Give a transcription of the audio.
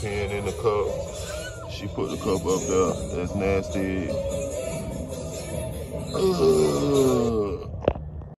peeing in the cup. She put the cup up there. That's nasty. Ugh.